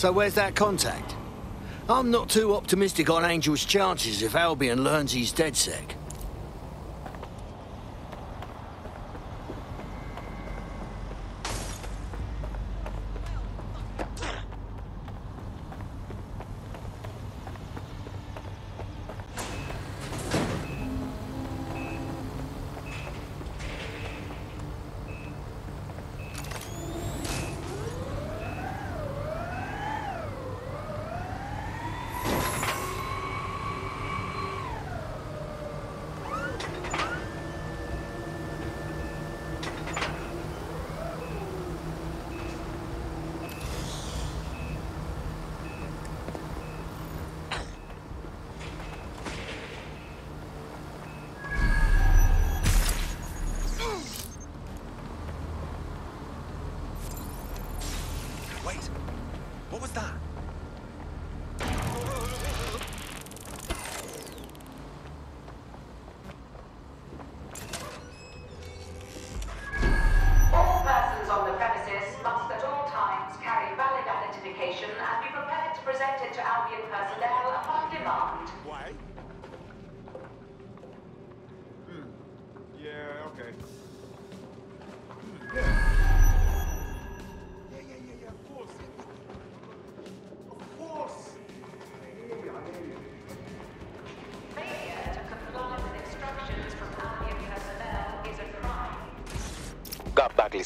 So where's that contact? I'm not too optimistic on Angel's chances if Albion learns he's DedSec.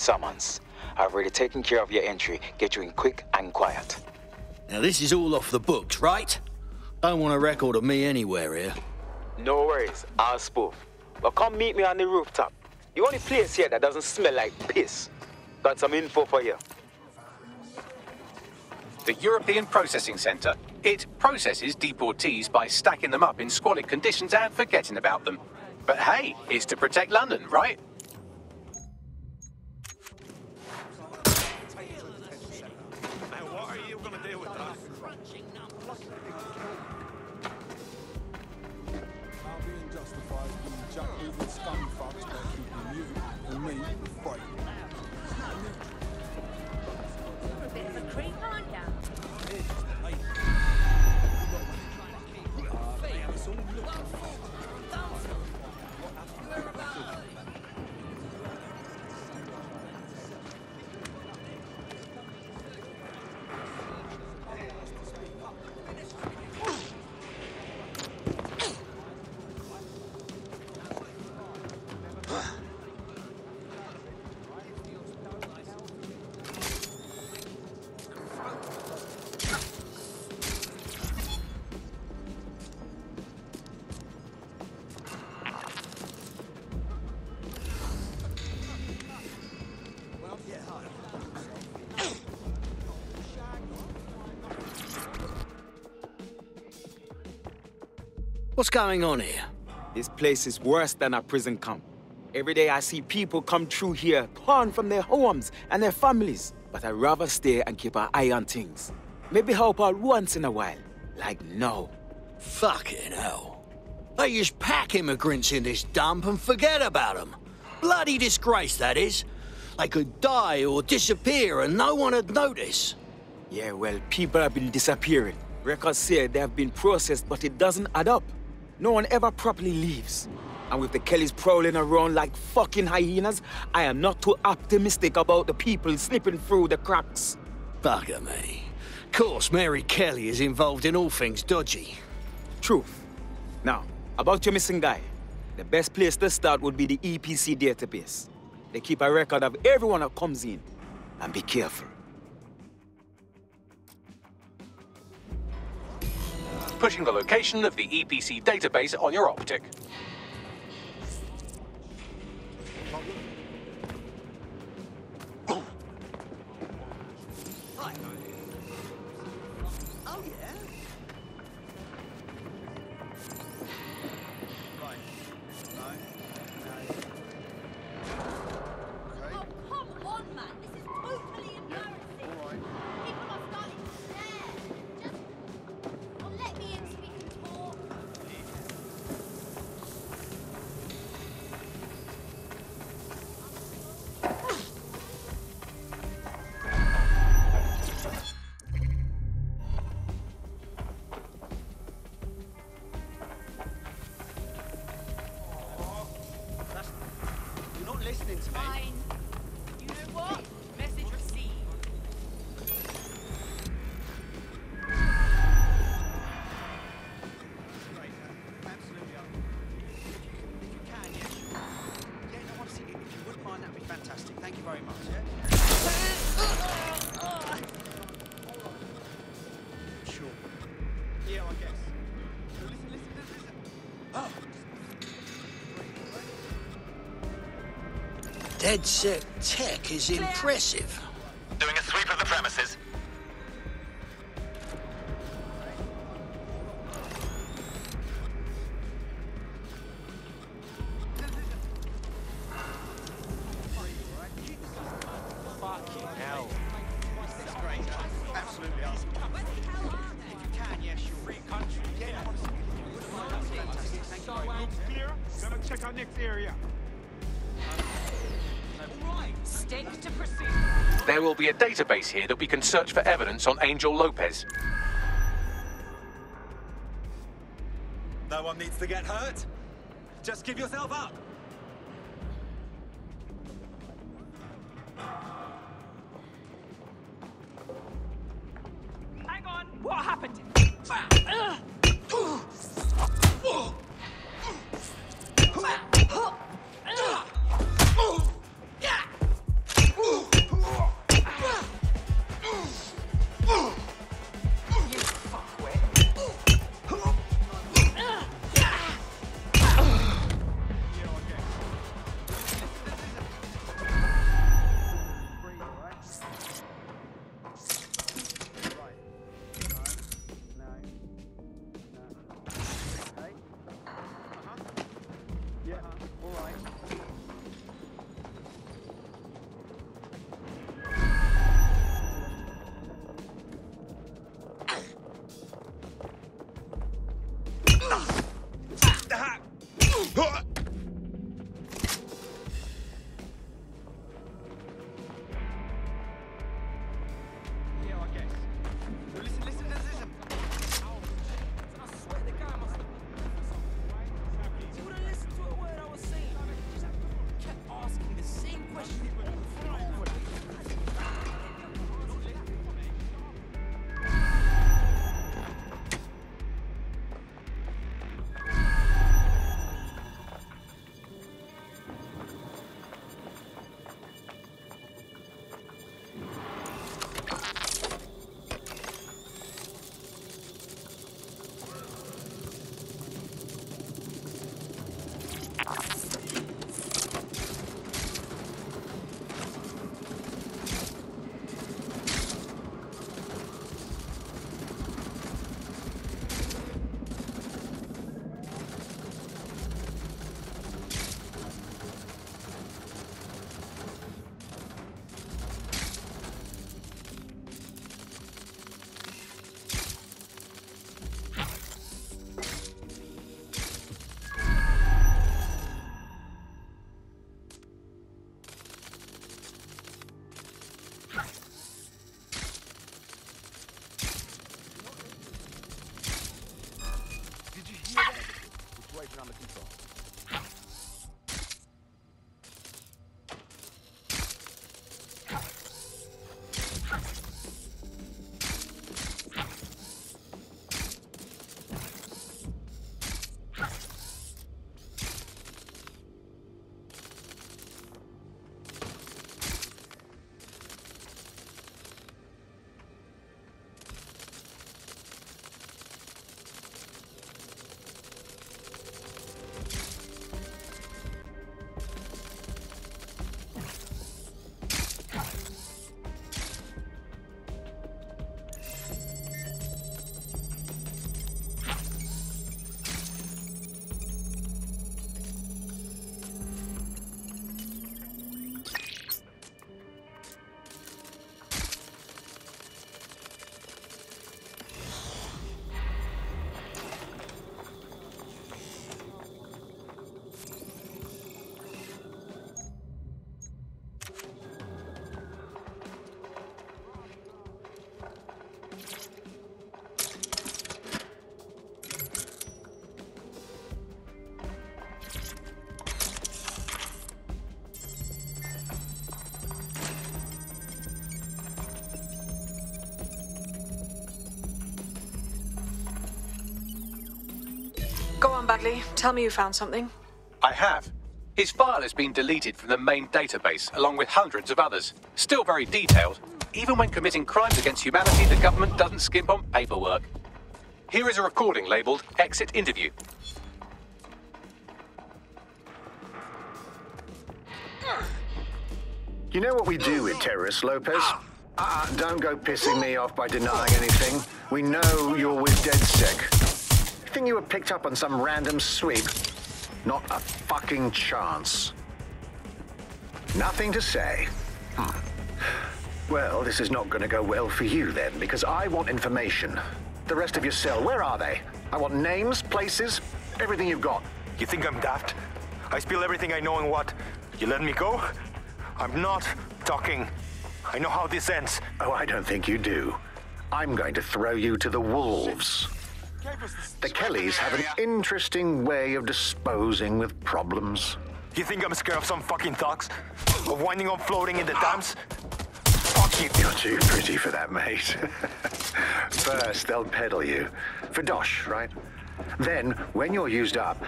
Summons. I've already taken care of your entry. Get you in quick and quiet. Now this is all off the books, right? Don't want a record of me anywhere here. No worries, I'll spoof. But come meet me on the rooftop. The only place here that doesn't smell like piss. Got some info for you. The European Processing Centre. It processes deportees by stacking them up in squalid conditions and forgetting about them. But hey, it's to protect London, right? What's going on here? This place is worse than a prison camp. Every day I see people come through here, torn from their homes and their families. But I'd rather stay and keep an eye on things. Maybe help out once in a while. Like now. Fucking hell. They just pack immigrants in this dump and forget about them. Bloody disgrace, that is. They could die or disappear and no one would notice. Yeah, well, people have been disappearing. Records say they have been processed, but it doesn't add up. No one ever properly leaves. And with the Kellys prowling around like fucking hyenas, I am not too optimistic about the people slipping through the cracks. Bugger me. Of course, Mary Kelly is involved in all things dodgy. Truth. Now, about your missing guy. The best place to start would be the EPC database. They keep a record of everyone that comes in. And be careful. Pushing the location of the EPC database on your optic. DedSec tech is impressive. Will be a database here that we can search for evidence on Angel Lopez. No one needs to get hurt. Just give yourself up. Bagley. Tell me you found something. I have. His file has been deleted from the main database, along with hundreds of others. Still very detailed. Even when committing crimes against humanity, the government doesn't skimp on paperwork. Here is a recording labeled Exit Interview. You know what we do with terrorists, Lopez? Uh, don't go pissing me off by denying anything. We know you're with DedSec. You were picked up on some random sweep? Not a fucking chance. Nothing to say. Hmm. Well, this is not going to go well for you then, because I want information. The rest of your cell, where are they? I want names, places, everything you've got. You think I'm daft? I spill everything I know and what? You let me go? I'm not talking. I know how this ends. Oh, I don't think you do. I'm going to throw you to the wolves. The Kellys have an interesting way of disposing with problems. You think I'm scared of some fucking thugs? Of winding up floating in the Thames? Fuck you. You're too pretty for that, mate. First, they'll peddle you. For dosh, right? Then, when you're used up,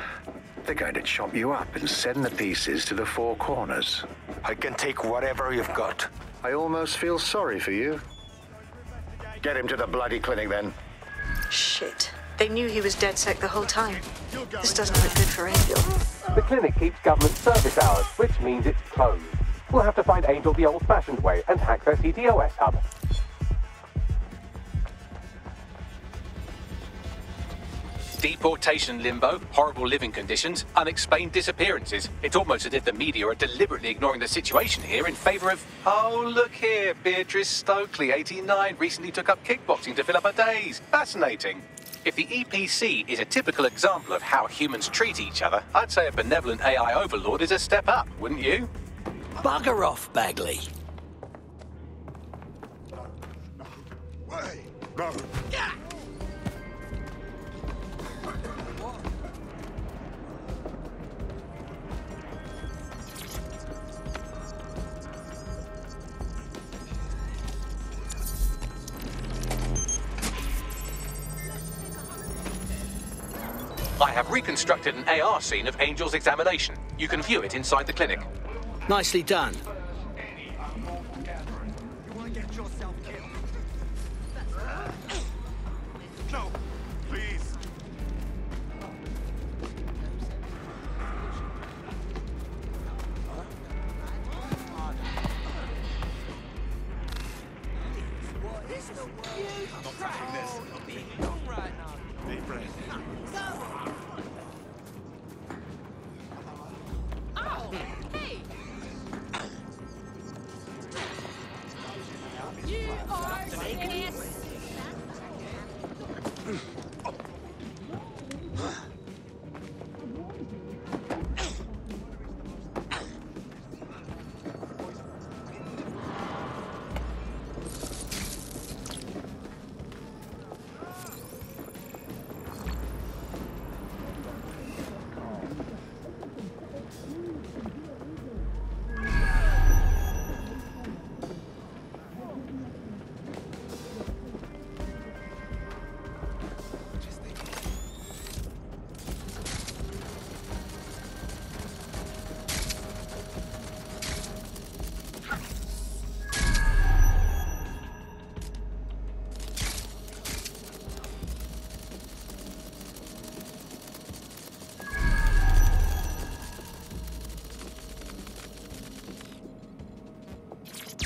they're going to chop you up and send the pieces to the four corners. I can take whatever you've got. I almost feel sorry for you. Get him to the bloody clinic, then. Shit. They knew he was DedSec the whole time. This doesn't look good for Angel. The clinic keeps government service hours, which means it's closed. We'll have to find Angel the old-fashioned way and hack their CTOS hub. Deportation limbo, horrible living conditions, unexplained disappearances. It's almost as if the media are deliberately ignoring the situation here in favour of. Oh, look here, Beatrice Stokely, 89, recently took up kickboxing to fill up her days. Fascinating. If the EPC is a typical example of how humans treat each other, I'd say a benevolent AI overlord is a step up, wouldn't you? Bugger off, Bagley. I have reconstructed an AR scene of Angel's examination. You can view it inside the clinic. Nicely done. I'm not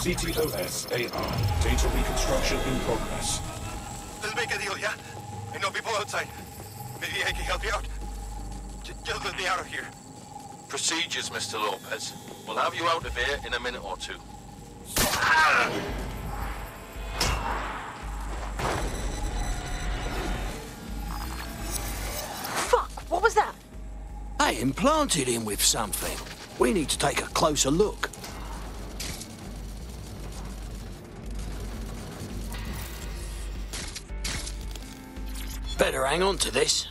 CTOS AR. Data reconstruction in progress. Let's make a deal, yeah? I know people outside. Maybe I can help you out. J- just let me out of here. Procedures, Mr. Lopez. We'll have you out of here in a minute or two. Fuck! What was that? They implanted him with something. We need to take a closer look. Hang on to this.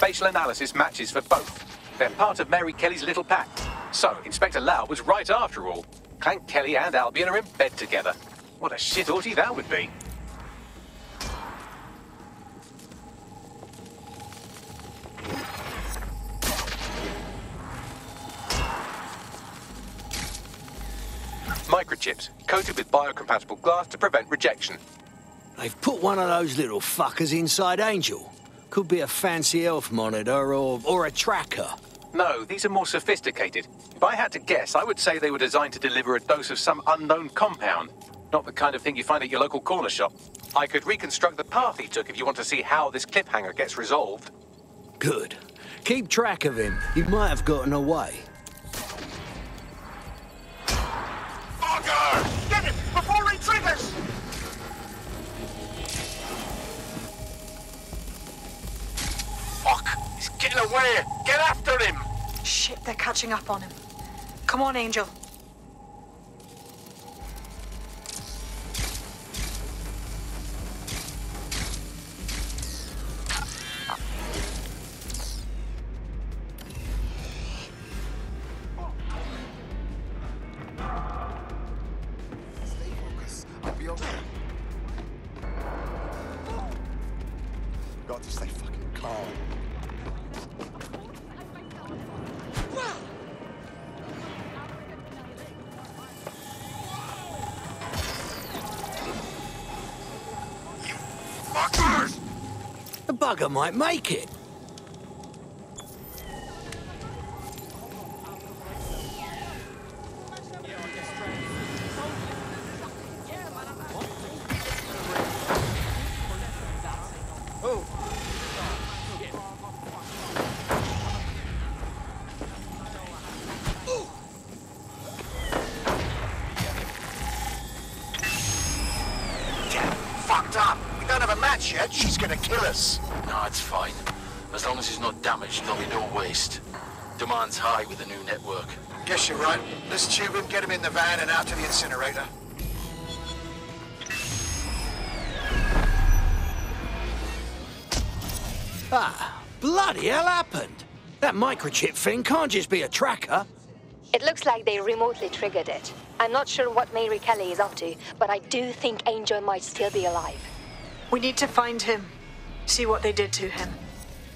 Facial analysis matches for both. They're part of Mary Kelly's little pack. So, Inspector Lau was right after all. Clan Kelly and Albion are in bed together. What a shit orty that would be. Microchips, coated with biocompatible glass to prevent rejection. They've put one of those little fuckers inside Angel. Could be a fancy elf monitor or, or a tracker. No, these are more sophisticated. If I had to guess, I would say they were designed to deliver a dose of some unknown compound. Not the kind of thing you find at your local corner shop. I could reconstruct the path he took if you want to see how this cliffhanger gets resolved. Good. Keep track of him. He might have gotten away. Fucker! Get him before he triggers! Fuck! He's getting away! After him! Shit, they're catching up on him. Come on, Angel. Bugger might make it. Demand's high with the new network. Guess you're right. Let's tube him, get him in the van and out to the incinerator. Ah, bloody hell happened? That microchip thing can't just be a tracker. It looks like they remotely triggered it. I'm not sure what Mary Kelly is up to, but I do think Angel might still be alive. We need to find him, see what they did to him,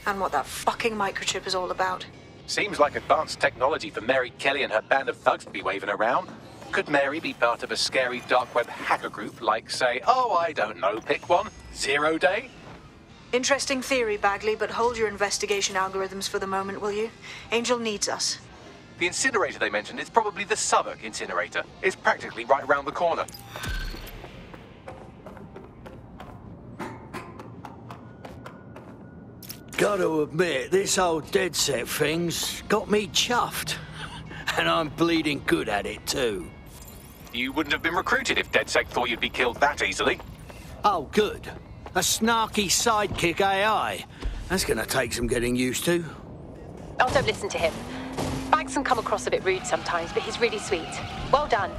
and what that fucking microchip is all about. Seems like advanced technology for Mary Kelly and her band of thugs to be waving around. Could Mary be part of a scary dark web hacker group like, say, oh, I don't know, pick one, Zero Day? Interesting theory, Bagley, but hold your investigation algorithms for the moment, will you? Angel needs us. The incinerator they mentioned is probably the Southwark incinerator. It's practically right around the corner. Gotta admit, this old DedSec thing's got me chuffed. And I'm bleeding good at it too. You wouldn't have been recruited if DedSec thought you'd be killed that easily. Oh, good. A snarky sidekick AI. That's gonna take some getting used to. Oh, don't listen to him. Bags can come across a bit rude sometimes, but he's really sweet. Well done.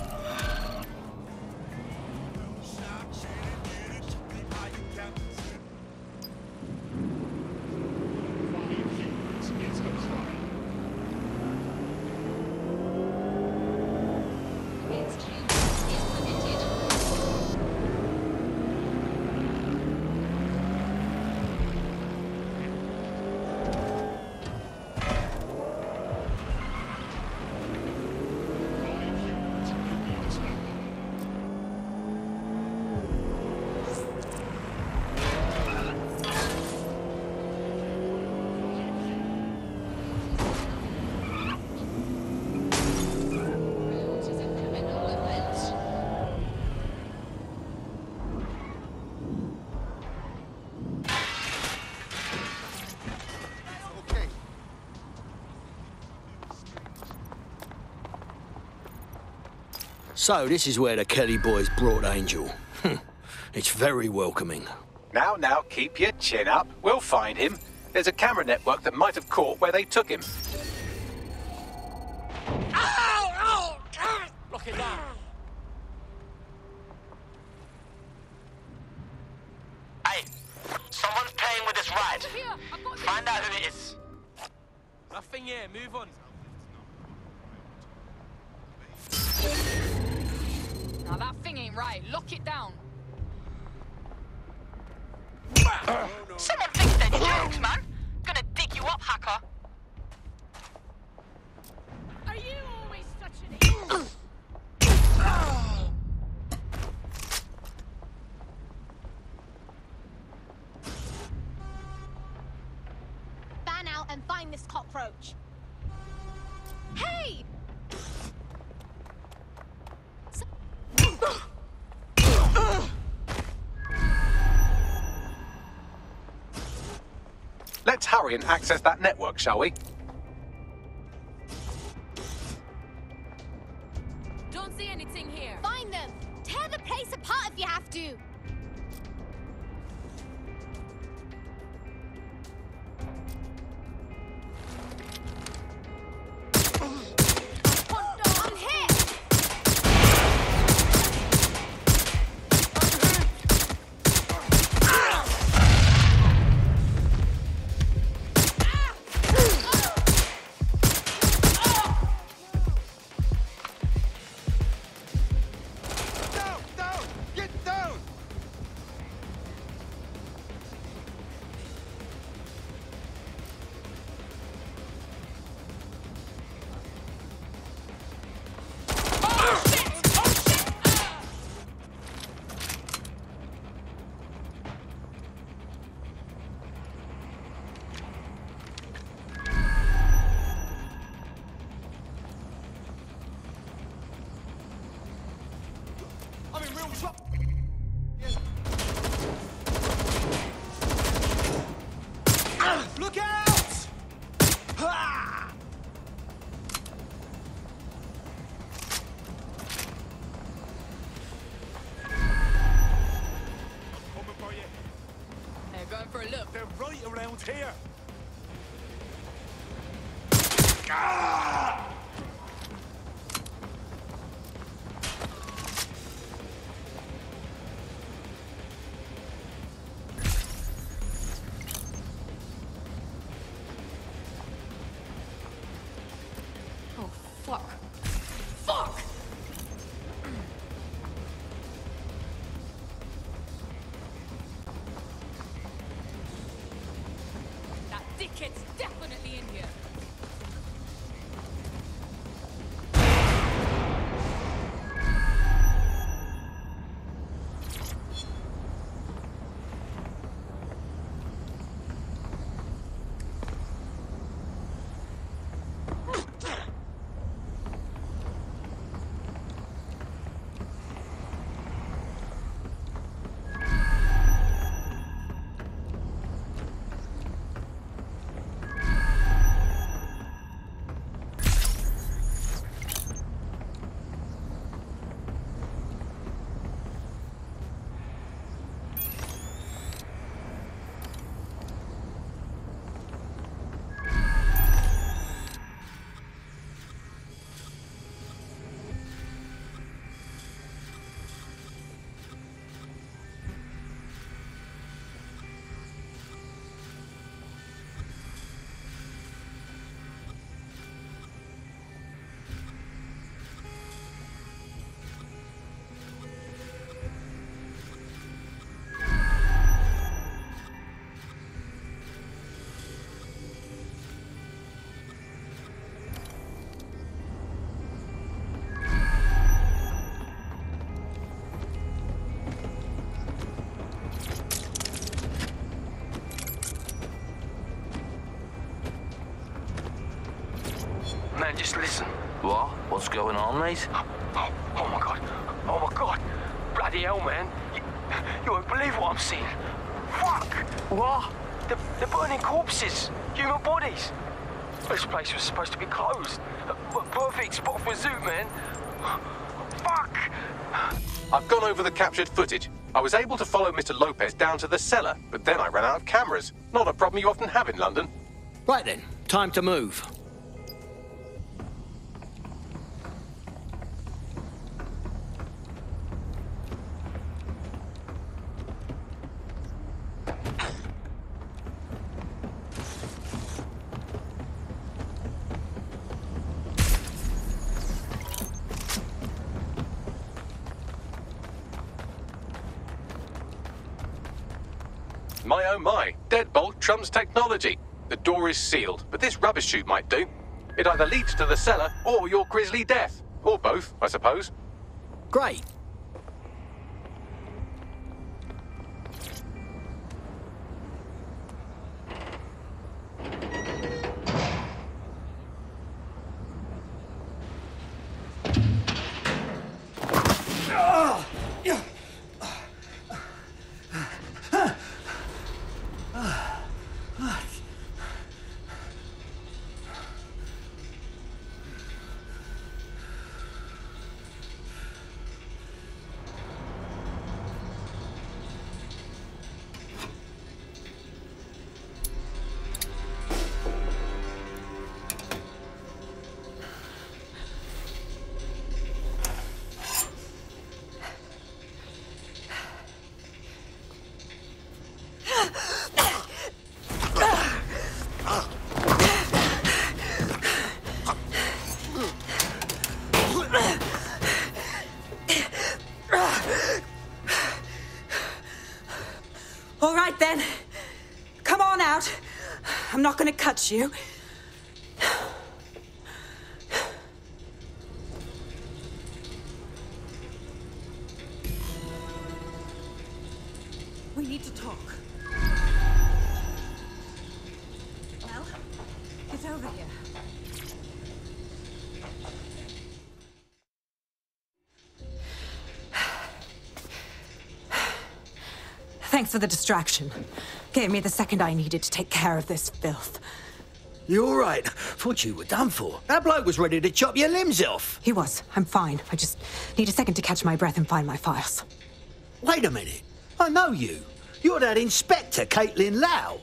So, this is where the Kelly boys brought Angel. Hmm. it's very welcoming. Now, now, keep your chin up. We'll find him. There's a camera network that might have caught where they took him. And access that network, shall we? Around here. Definitely in here. Just listen. What? What's going on, mate? Oh, oh, oh my god. Oh my god. Bloody hell, man. You, you won't believe what I'm seeing. Fuck! What? They're, they're burning corpses. Human bodies. This place was supposed to be closed. A a perfect spot for a zoo, man. Fuck! I've gone over the captured footage. I was able to follow Mr. Lopez down to the cellar, but then I ran out of cameras. Not a problem you often have in London. Right then, time to move. My oh my, deadbolt trumps technology. The door is sealed, but this rubbish chute might do. It either leads to the cellar or your grisly death. Or both, I suppose. Great. Not gonna cut you. We need to talk. Well, get over here. Thanks for the distraction. Gave me the second I needed to take care of this filth. You're all right? Thought you were done for. That bloke was ready to chop your limbs off. He was. I'm fine. I just need a second to catch my breath and find my files. Wait a minute. I know you. You're that Inspector Caitlin Lau.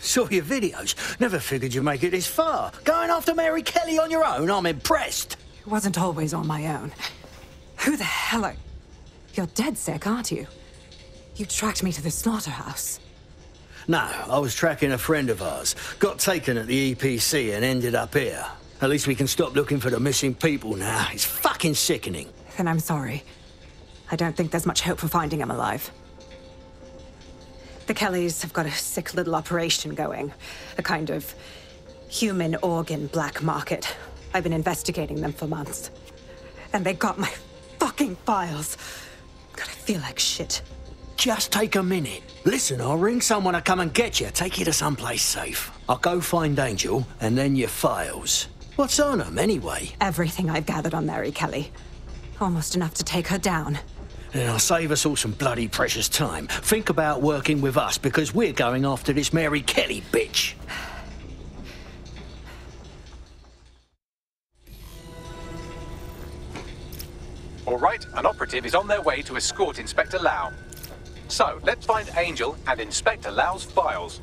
Saw your videos. Never figured you'd make it this far. Going after Mary Kelly on your own, I'm impressed. It wasn't always on my own. Who the hell are... You're DedSec, aren't you? You tracked me to the slaughterhouse. No, I was tracking a friend of ours. Got taken at the EPC and ended up here. At least we can stop looking for the missing people now. It's fucking sickening. Then I'm sorry. I don't think there's much hope for finding him alive. The Kellys have got a sick little operation going. A kind of human organ black market. I've been investigating them for months. And they got my fucking files. God, I feel like shit. Just take a minute. Listen, I'll ring someone to come and get you, take you to someplace safe. I'll go find Angel, and then your files. What's on them, anyway? Everything I've gathered on Mary Kelly. Almost enough to take her down. And I'll save us all some bloody precious time. Think about working with us, because we're going after this Mary Kelly bitch. All right, an operative is on their way to escort Inspector Lau. So, let's find Angel and Inspector Lau's files.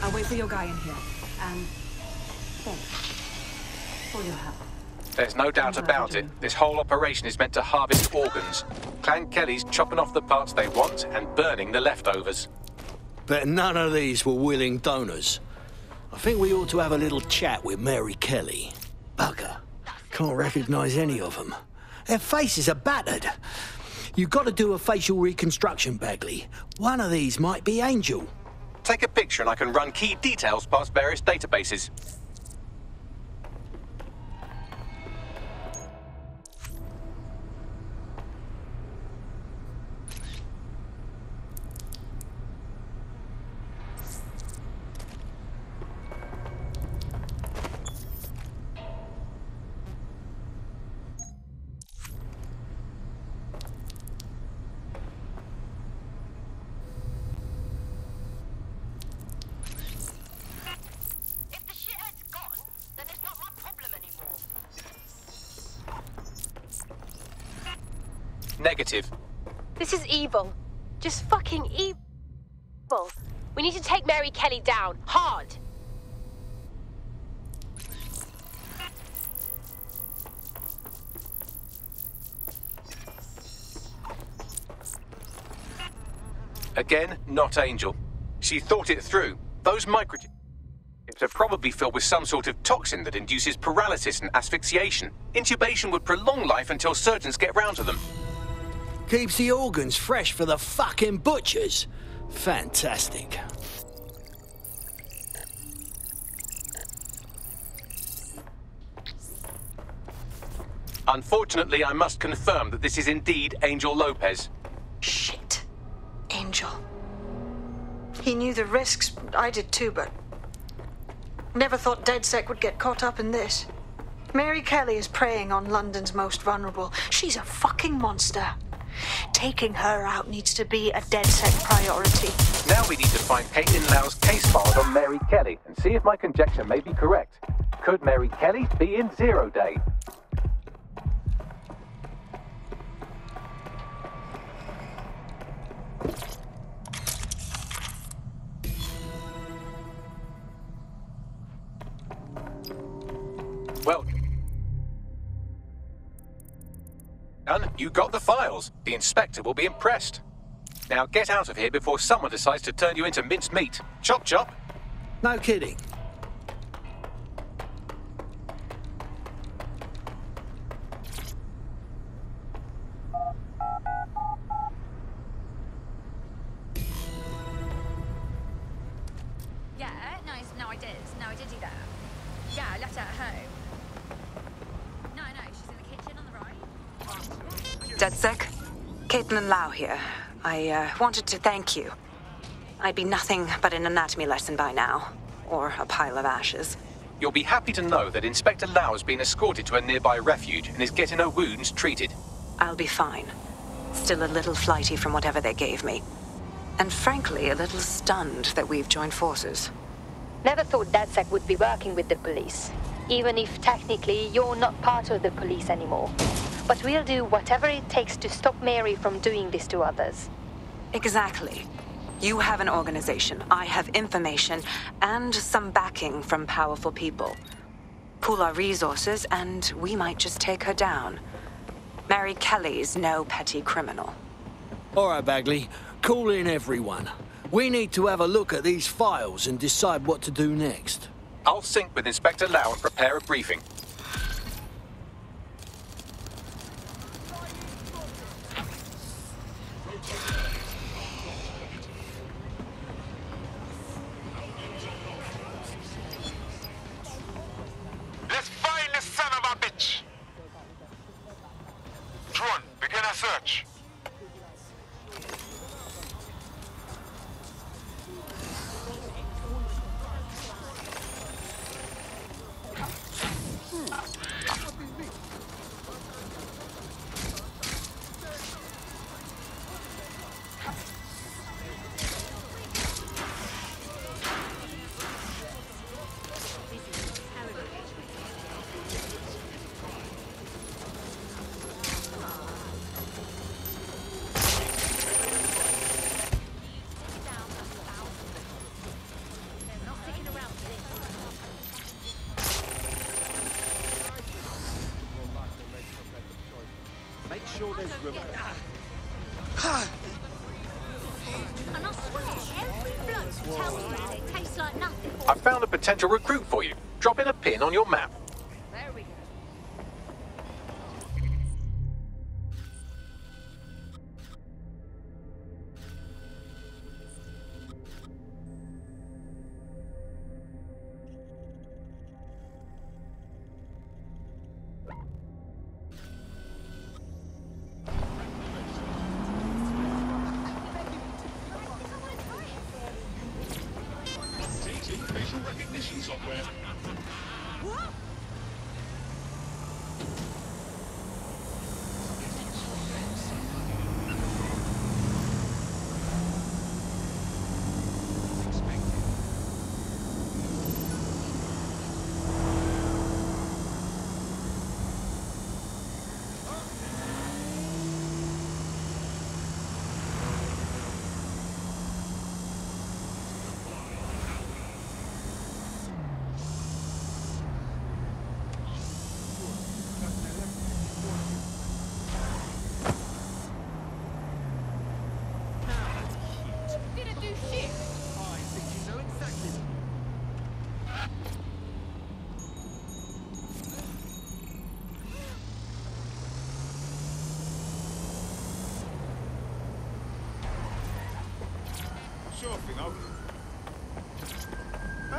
I'll wait for your guy in here. Um, and thanks for your help. There's no doubt about it. This whole operation is meant to harvest organs. Clan Kelly's chopping off the parts they want and burning the leftovers. But none of these were willing donors. I think we ought to have a little chat with Mary Kelly. Bugger. Can't recognize any of them. Their faces are battered. You've got to do a facial reconstruction, Bagley. One of these might be Angel. Take a picture and I can run key details past various databases. Take Kelly down. Hard. Again, not Angel. She thought it through. Those microchips are probably filled with some sort of toxin that induces paralysis and asphyxiation. Intubation would prolong life until surgeons get round to them. Keeps the organs fresh for the fucking butchers. Fantastic. Unfortunately, I must confirm that this is indeed Angel Lopez. Shit. Angel. He knew the risks. I did too, but. Never thought DedSec would get caught up in this. Mary Kelly is preying on London's most vulnerable. She's a fucking monster. Taking her out needs to be a DedSec priority. Now we need to find Caitlin Lau's case files on Mary Kelly and see if my conjecture may be correct. Could Mary Kelly be in Zero Day? You got the files. The inspector will be impressed. Now get out of here before someone decides to turn you into minced meat. Chop chop. No kidding. I uh, wanted to thank you. I'd be nothing but an anatomy lesson by now. Or a pile of ashes. You'll be happy to know that Inspector Lau has been escorted to a nearby refuge and is getting her wounds treated. I'll be fine. Still a little flighty from whatever they gave me. And frankly, a little stunned that we've joined forces. Never thought DedSec would be working with the police. Even if technically you're not part of the police anymore. But we'll do whatever it takes to stop Mary from doing this to others. Exactly. You have an organization, I have information, and some backing from powerful people. Pool our resources, and we might just take her down. Mary Kelly's no petty criminal. All right, Bagley. Call in everyone. We need to have a look at these files and decide what to do next. I'll sync with Inspector Lau and prepare a briefing. I found a potential recruit for you. Drop in a pin on your map.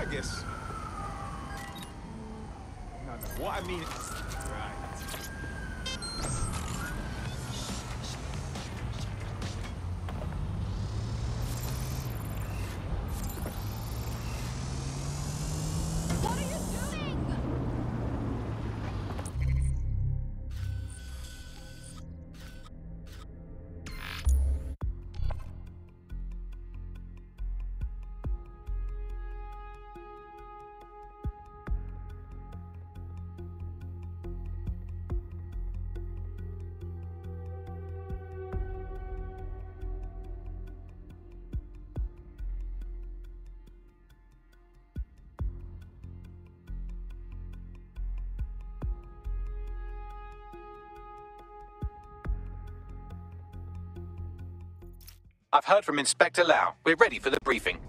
I guess. No, no, what I mean... Right. I've heard from Inspector Lau. We're ready for the briefing.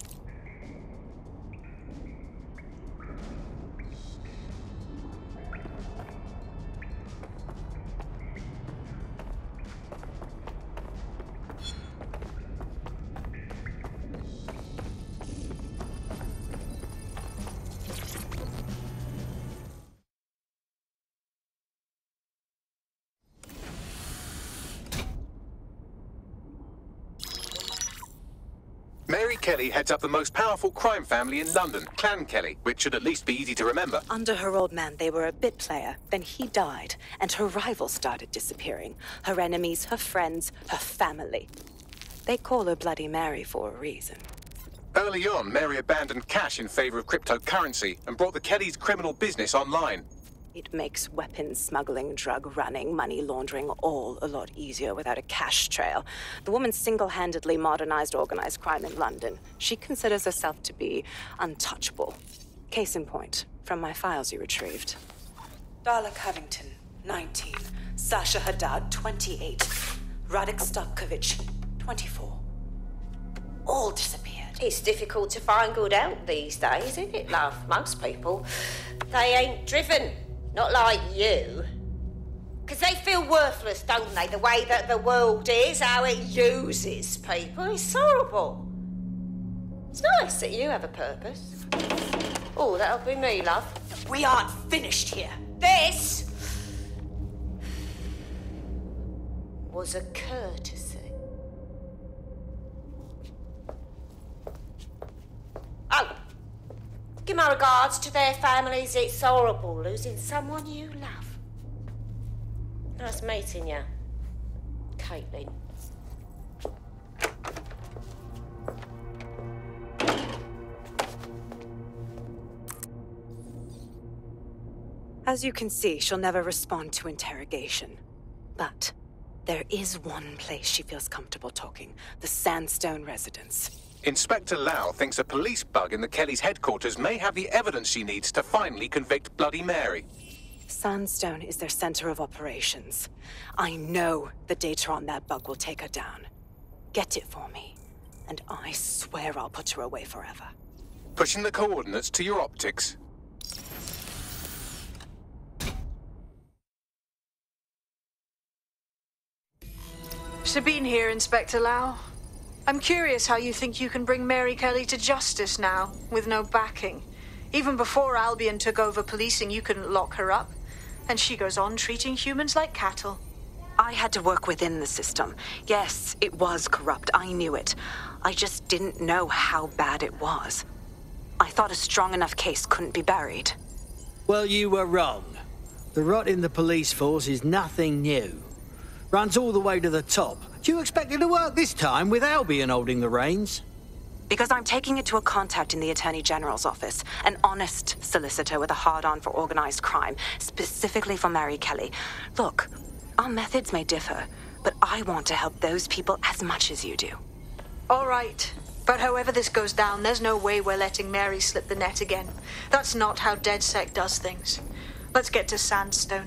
Heads up the most powerful crime family in London, Clan Kelly, which should at least be easy to remember. Under her old man, they were a bit player. Then he died, and her rivals started disappearing. Her enemies, her friends, her family. They call her Bloody Mary for a reason. Early on, Mary abandoned cash in favor of cryptocurrency and brought the Kellys' criminal business online. It makes weapons smuggling, drug running, money laundering all a lot easier without a cash trail. The woman single handedly modernized organized crime in London. She considers herself to be untouchable. Case in point, from my files you retrieved. Darla Covington, 19. Sasha Haddad, 28. Radek Starkovich, 24. All disappeared. It's difficult to find good help these days, isn't it, love? Most people, they ain't driven. Not like you. Because they feel worthless, don't they? The way that the world is, how it uses people. It's horrible. It's nice that you have a purpose. Oh, that'll be me, love. We aren't finished here. This was a courtesy. Oh, give my regards to their families. It's horrible losing someone you love. Nice meeting you, Caitlin. As you can see, she'll never respond to interrogation. But there is one place she feels comfortable talking the Sandstone residence. Inspector Lau thinks a police bug in the Kellys' headquarters may have the evidence she needs to finally convict Bloody Mary. Sandstone is their center of operations. I know the data on that bug will take her down. Get it for me, and I swear I'll put her away forever. Pushing the coordinates to your optics. Sabine here, Inspector Lau. I'm curious how you think you can bring Mary Kelly to justice now, with no backing. Even before Albion took over policing, you couldn't lock her up. And she goes on treating humans like cattle. I had to work within the system. Yes, it was corrupt. I knew it. I just didn't know how bad it was. I thought a strong enough case couldn't be buried. Well, you were wrong. The rot in the police force is nothing new. Runs all the way to the top. Do you expect it to work this time with Albion holding the reins? Because I'm taking it to a contact in the Attorney General's office, an honest solicitor with a hard on for organized crime, specifically for Mary Kelly. Look, our methods may differ, but I want to help those people as much as you do. All right. But however this goes down, there's no way we're letting Mary slip the net again. That's not how DedSec does things. Let's get to Sandstone.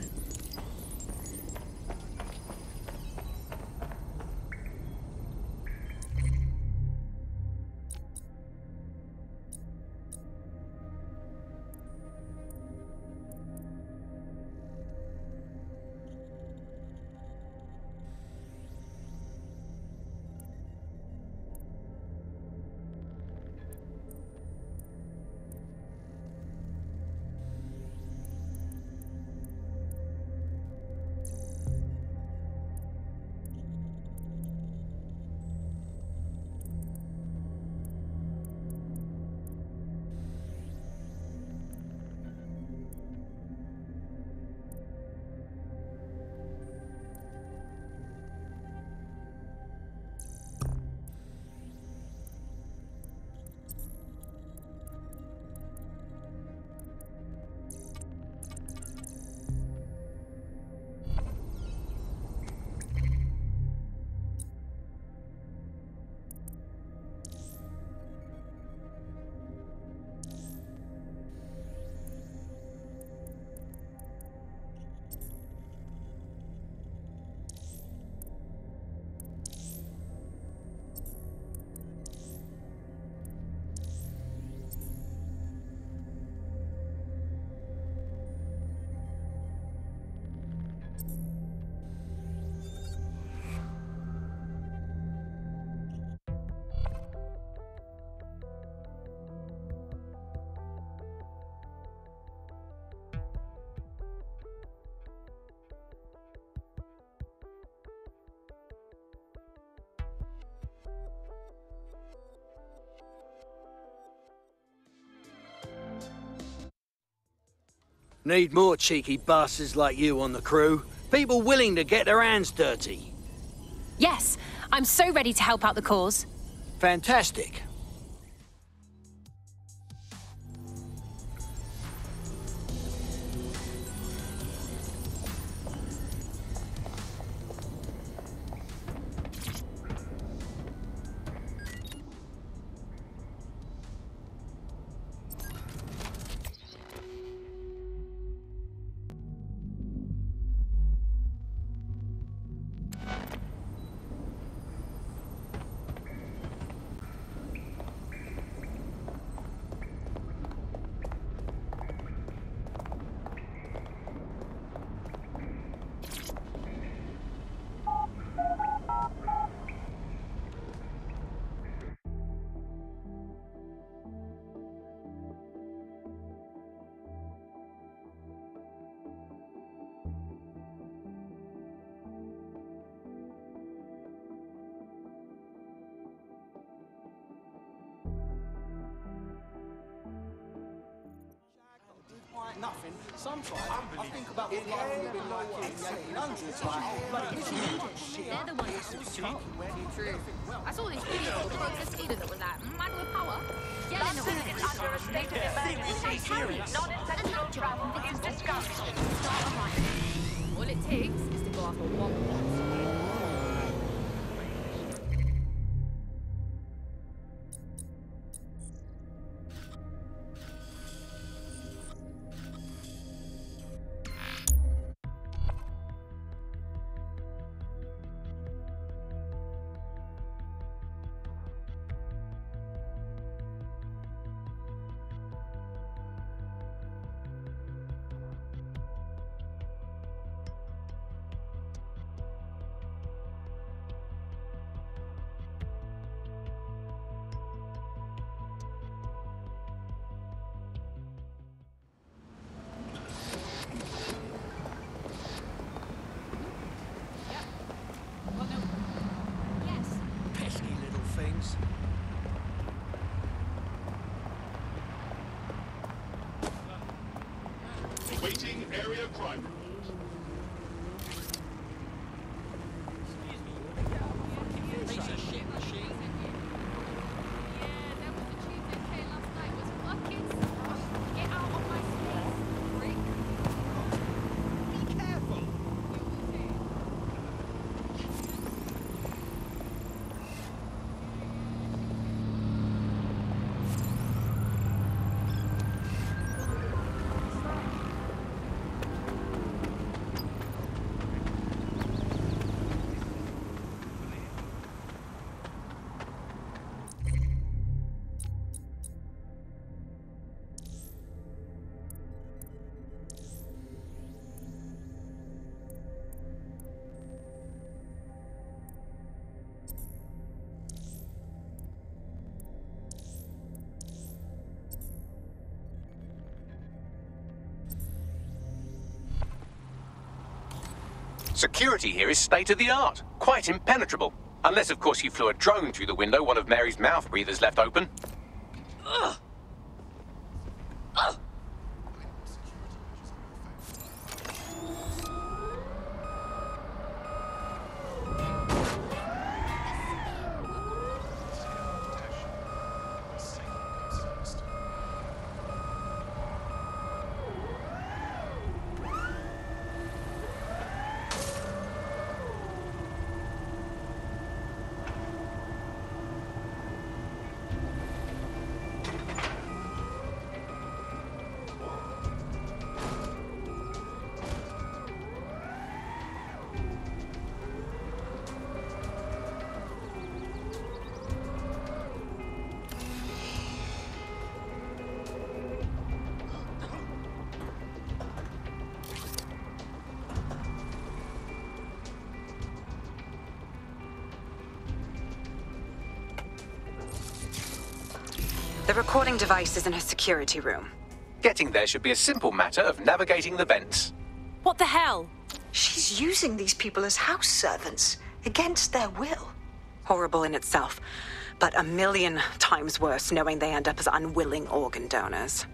Need more cheeky bastards like you on the crew. People willing to get their hands dirty. Yes, I'm so ready to help out the cause. Fantastic. Nothing. Sometimes I think about what life would have been like in the 1800s. Like, oh, bloody shit. They're the ones that was talk. True. I saw this video of the leader that was like, mm, man with power, yelling at women. under a state of emergency. Non-essential travel is discussed. All it takes is to go after one boss. Security here is state of the art, quite impenetrable. Unless, of course, you flew a drone through the window one of Mary's mouth breathers left open. The recording device is in her security room. Getting there should be a simple matter of navigating the vents. What the hell? She's using these people as house servants against their will. Horrible in itself, but a million times worse knowing they end up as unwilling organ donors.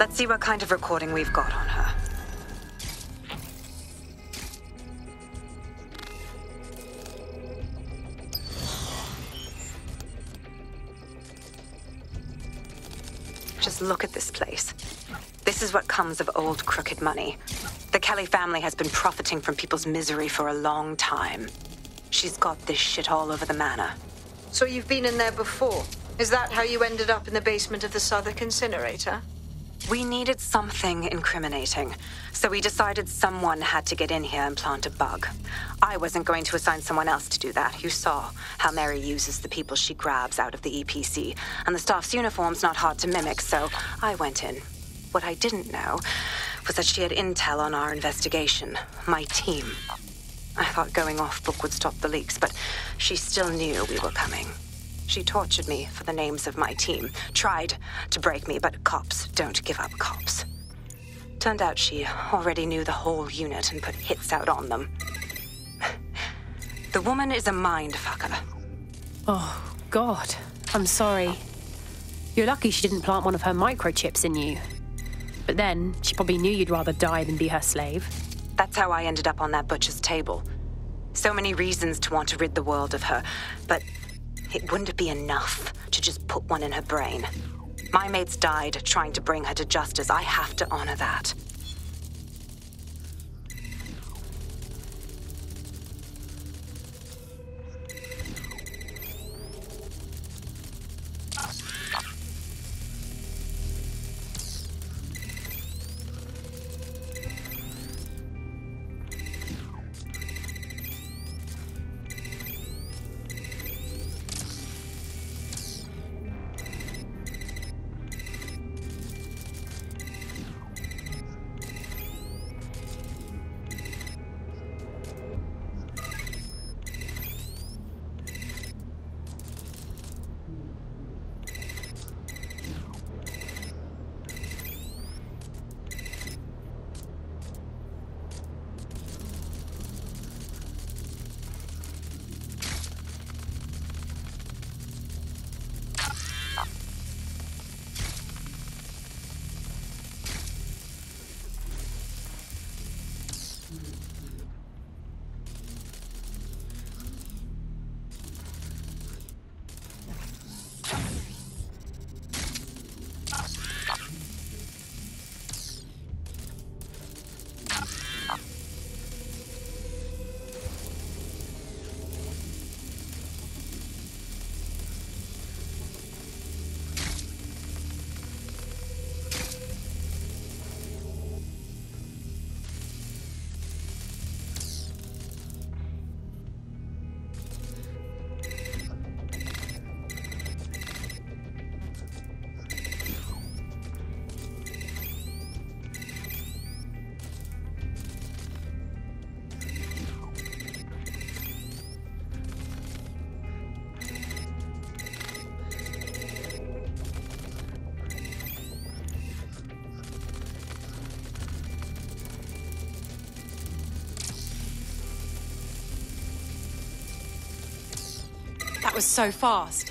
Let's see what kind of recording we've got on her. Just look at this place. This is what comes of old crooked money. The Kelly family has been profiting from people's misery for a long time. She's got this shit all over the manor. So you've been in there before? Is that how you ended up in the basement of the Southwark incinerator? We needed something incriminating, so we decided someone had to get in here and plant a bug. I wasn't going to assign someone else to do that. You saw how Mary uses the people she grabs out of the EPC, and the staff's uniform's not hard to mimic, so I went in. What I didn't know was that she had intel on our investigation, my team. I thought going off book would stop the leaks, but she still knew we were coming. She tortured me for the names of my team, tried to break me, but cops don't give up cops. Turned out she already knew the whole unit and put hits out on them. The woman is a mind fucker. Oh, God. I'm sorry. You're lucky she didn't plant one of her microchips in you. But then, she probably knew you'd rather die than be her slave. That's how I ended up on that butcher's table. So many reasons to want to rid the world of her, but it wouldn't be enough to just put one in her brain. My mates died trying to bring her to justice. I have to honor that. Was so fast.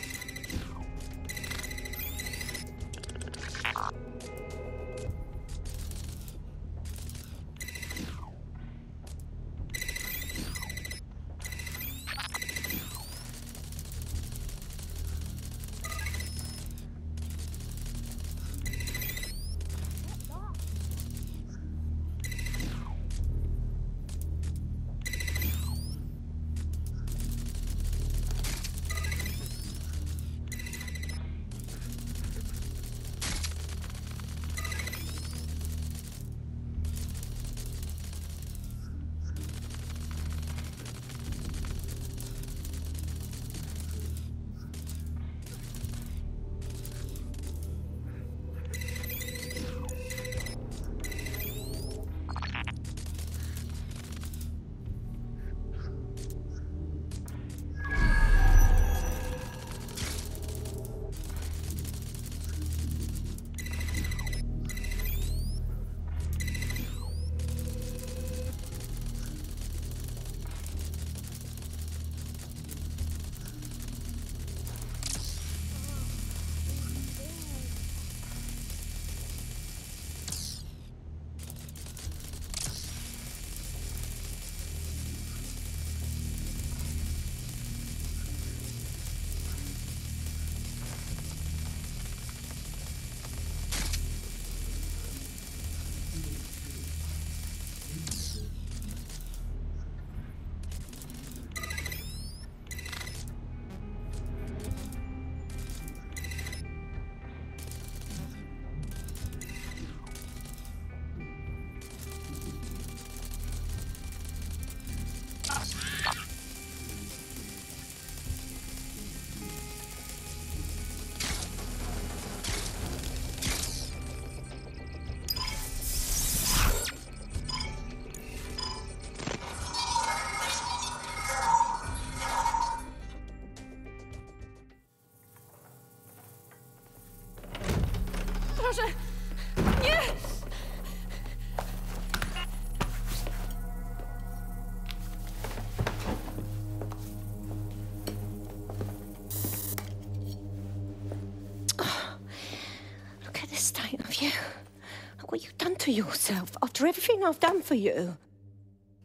What you've done to yourself after everything I've done for you.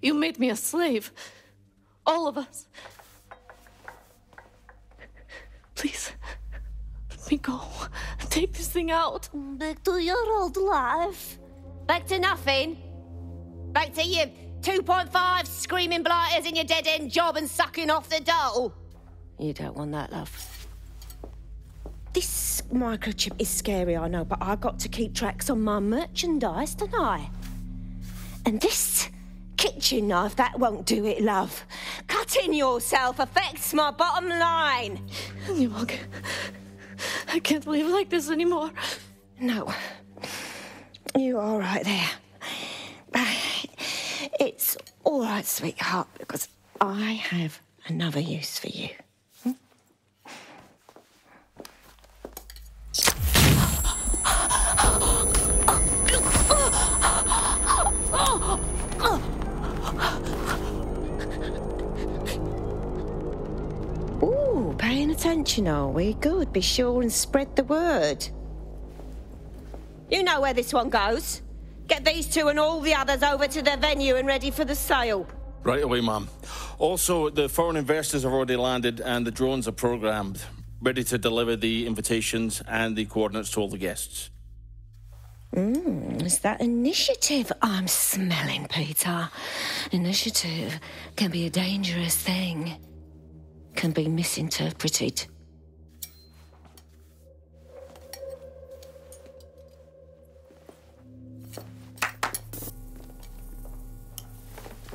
You made me a slave. All of us. Please, let me go. Take this thing out. Back to your old life. Back to nothing. Back to you 2.5 screaming blighters in your dead end job and sucking off the dole. You don't want that, love. Microchip is scary, I know, but I got to keep tracks on my merchandise, don't I? And this kitchen knife, that won't do it, love. Cutting yourself affects my bottom line. You won't. I can't live like this anymore. No. You're all right there. It's all right, sweetheart, because I have another use for you. Paying attention, are we? Good. Be sure and spread the word. You know where this one goes. Get these two and all the others over to the venue and ready for the sale. Right away, ma'am. Also, the foreign investors have already landed and the drones are programmed, ready to deliver the invitations and the coordinates to all the guests. Mm, is that initiative I'm smelling, Peter? Initiative can be a dangerous thing, can be misinterpreted.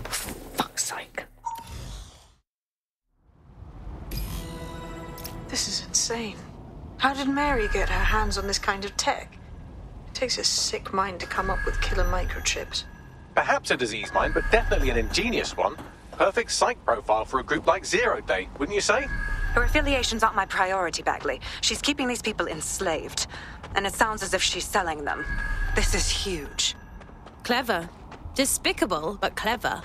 Fuck's sake. This is insane. How did Mary get her hands on this kind of tech? It takes a sick mind to come up with killer microchips. Perhaps a disease mind, but definitely an ingenious one. Perfect psych profile for a group like Zero Day, wouldn't you say? Her affiliations aren't my priority, Bagley. She's keeping these people enslaved. And it sounds as if she's selling them. This is huge. Clever. Despicable, but clever.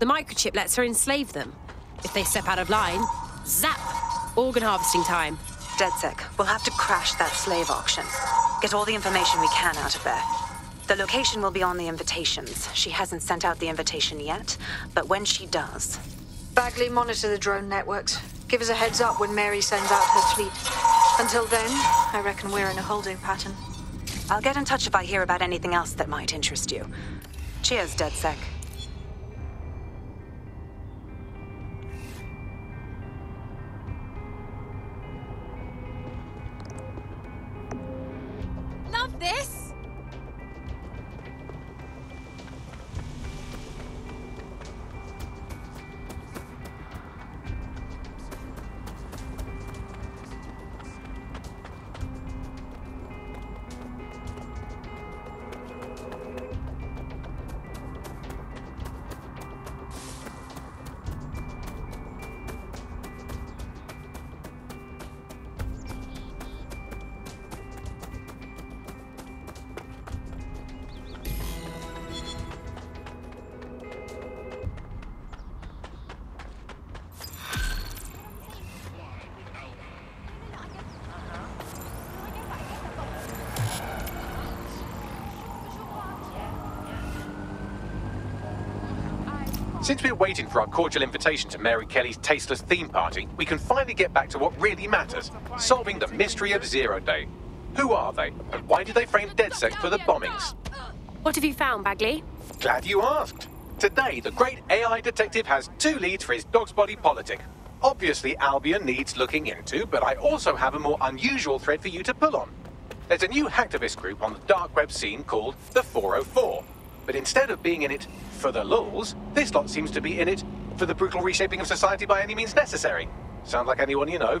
The microchip lets her enslave them. If they step out of line, zap! Organ harvesting time. DedSec, we'll have to crash that slave auction. Get all the information we can out of there. The location will be on the invitations. She hasn't sent out the invitation yet, but when she does. Bagley, monitor the drone networks. Give us a heads up when Mary sends out her fleet. Until then, I reckon we're in a holding pattern. I'll get in touch if I hear about anything else that might interest you. Cheers, DedSec. Since we're waiting for our cordial invitation to Mary Kelly's tasteless theme party, we can finally get back to what really matters solving the mystery of Zero Day. Who are they, and why did they frame DedSec for the bombings? What have you found, Bagley? Glad you asked. Today, the great AI detective has two leads for his dog's body politic. Obviously, Albion needs looking into, but I also have a more unusual thread for you to pull on. There's a new hacktivist group on the dark web scene called the 404. But instead of being in it for the lulz, this lot seems to be in it for the brutal reshaping of society by any means necessary. Sound like anyone you know?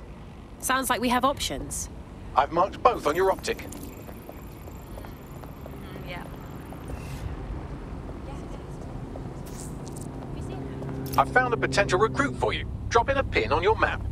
Sounds like we have options. I've marked both on your optic. Hmm, yeah. I've found a potential recruit for you. Drop in a pin on your map.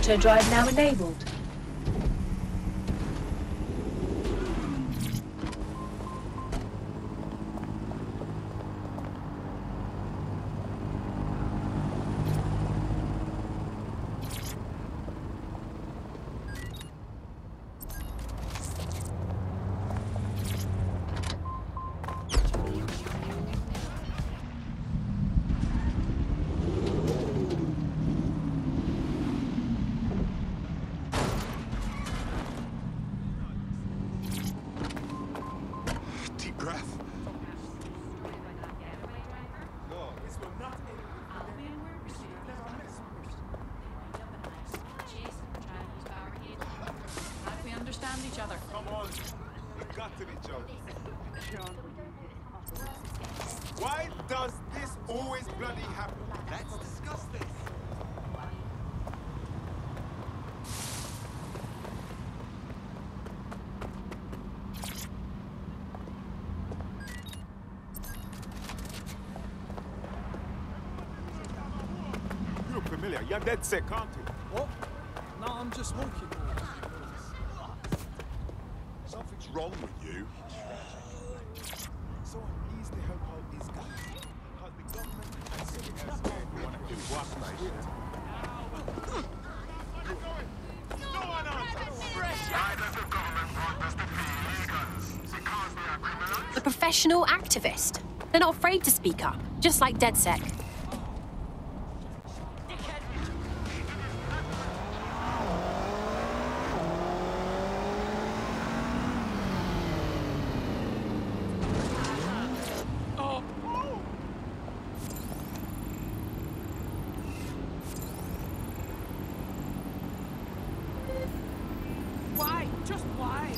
Auto drive now enabled. Deep breath. We understand each other. Come on. We've got to each other. Why does this always bloody happen? Let's discuss this. You look familiar. You're DedSec, aren't you? What? No, I'm just walking. Something's wrong with you. So I'm eased to help out these guys. Because the government and citizens don't want to do what they should. A professional activist. They're not afraid to speak up, just like DedSec. Why? Just why?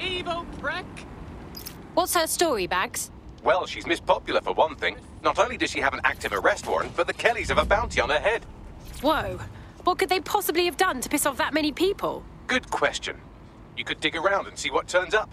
Evil prick! Bags? Well, she's Miss Popular for one thing. Not only does she have an active arrest warrant, but the Kellys have a bounty on her head. Whoa. What could they possibly have done to piss off that many people? Good question. You could dig around and see what turns up.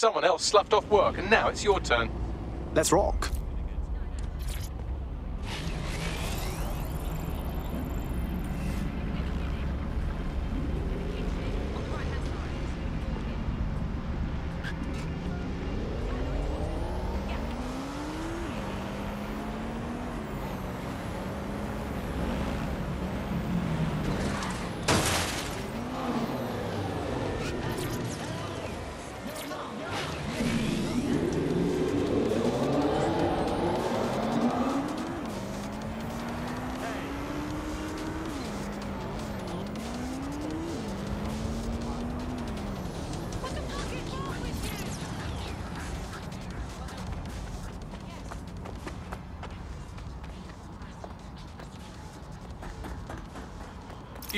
Someone else sloughed off work, and now it's your turn. Let's rock.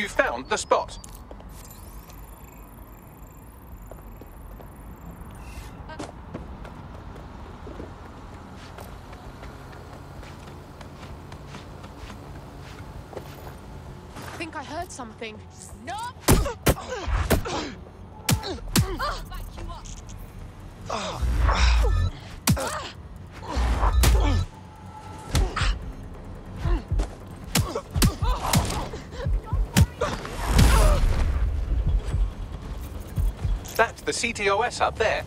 You found the spot. I think I heard something. CTOS up there.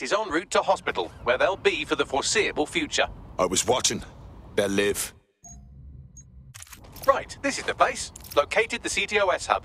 Is en route to hospital, where they'll be for the foreseeable future. I was watching. They'll live. Right, this is the place. Located the CTOS hub.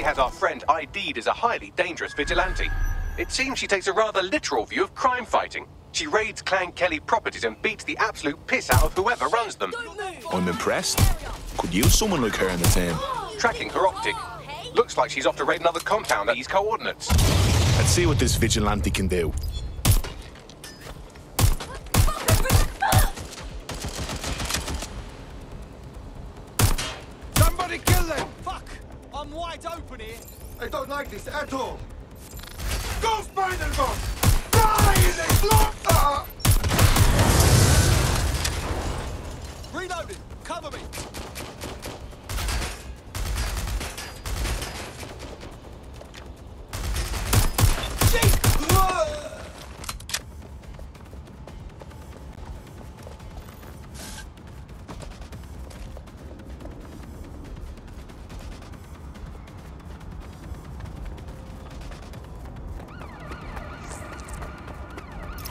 Has our friend ID'd as a highly dangerous vigilante. It seems she takes a rather literal view of crime fighting. She raids Clan Kelly properties and beats the absolute piss out of whoever runs them. I'm impressed. Could use someone like her in the team. Tracking her optic. Looks like she's off to raid another compound at these coordinates. Let's see what this vigilante can do. Somebody kill them! Fuck! I'm wide open here. I don't like this at all. Go Spider-Man! Die in the slaughter!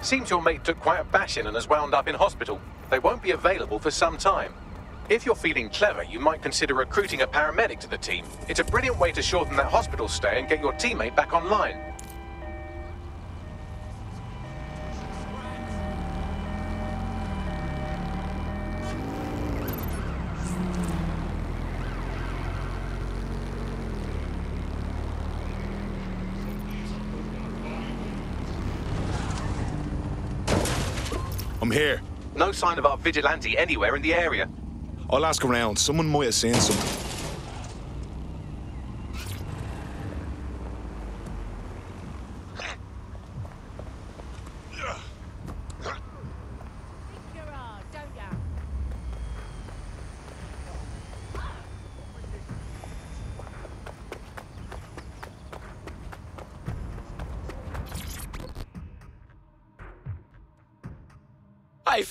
Seems your mate took quite a bashing and has wound up in hospital. They won't be available for some time. If you're feeling clever, you might consider recruiting a paramedic to the team. It's a brilliant way to shorten that hospital stay and get your teammate back online. Sign of our vigilante anywhere in the area. I'll ask around. Someone might have seen something. Hey,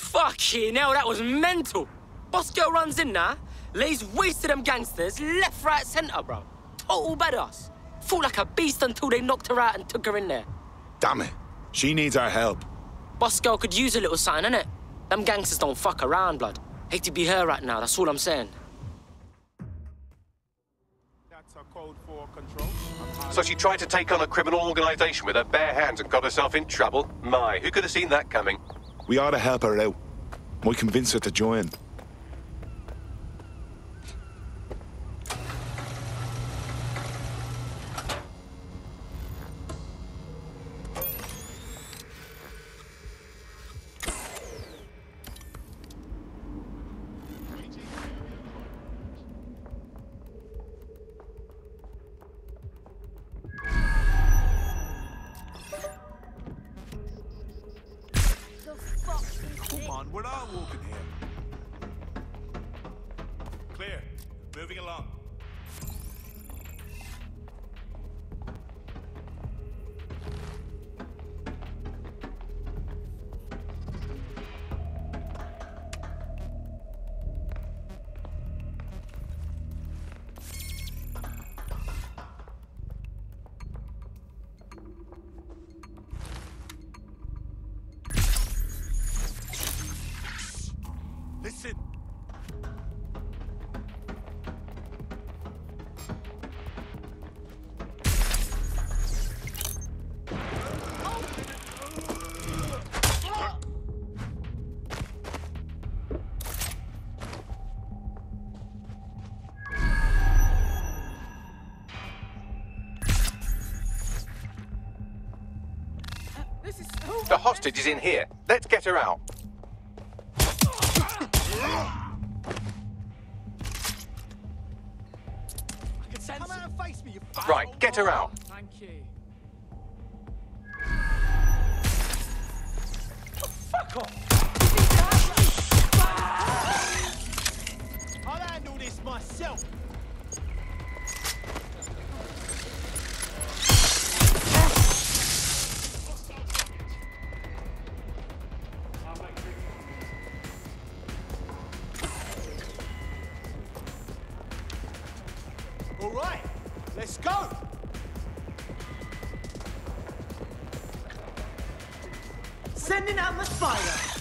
fuck you, now that was mental. Boss girl runs in there, lays waste to them gangsters, left, right, centre, bro. Total badass. Fought like a beast until they knocked her out and took her in there. Damn it. She needs our help. Boss girl could use a little sign, innit? Them gangsters don't fuck around, blood. Hate to be her right now, that's all I'm saying. That's a code for control. So she tried to take on a criminal organization with her bare hands and got herself in trouble. My, who could have seen that coming? We ought to help her out. Might convince her to join. Hostage is in here. Let's get her out. Come out and face me, you Right, get her out. Sending out my spider.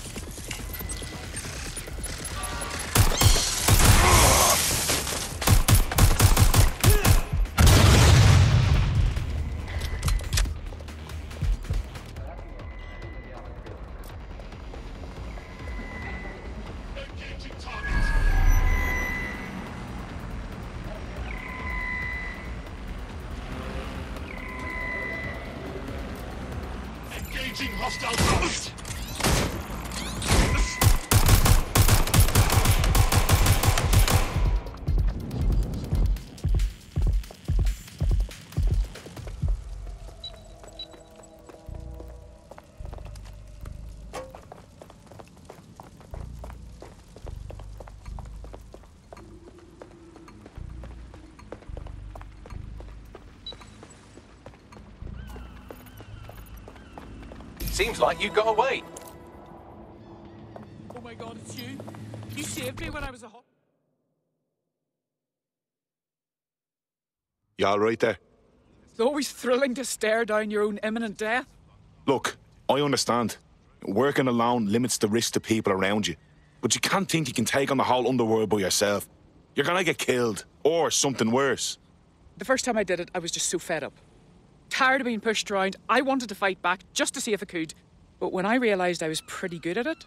Seems like you got away. Oh my god, it's you. You saved me when I was a hot. You all right there? It's always thrilling to stare down your own imminent death. Look, I understand. Working alone limits the risk to people around you. But you can't think you can take on the whole underworld by yourself. You're gonna get killed, or something worse. The first time I did it, I was just so fed up. Tired of being pushed around, I wanted to fight back just to see if I could. But when I realised I was pretty good at it,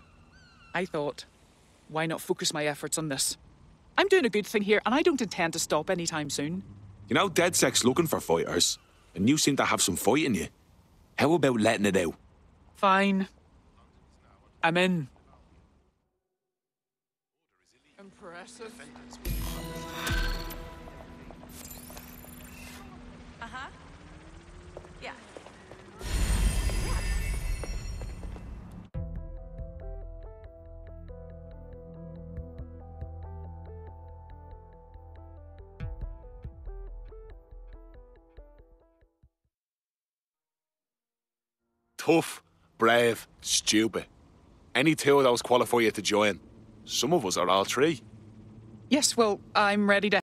I thought, why not focus my efforts on this? I'm doing a good thing here, and I don't intend to stop anytime soon. You know, DedSec's looking for fighters, and you seem to have some fight in you. How about letting it out? Fine. I'm in. Impressive. Tough, brave, stupid. Any two of those qualify you to join. Some of us are all three. Yes, well, I'm ready to